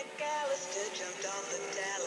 the jumped off the dam.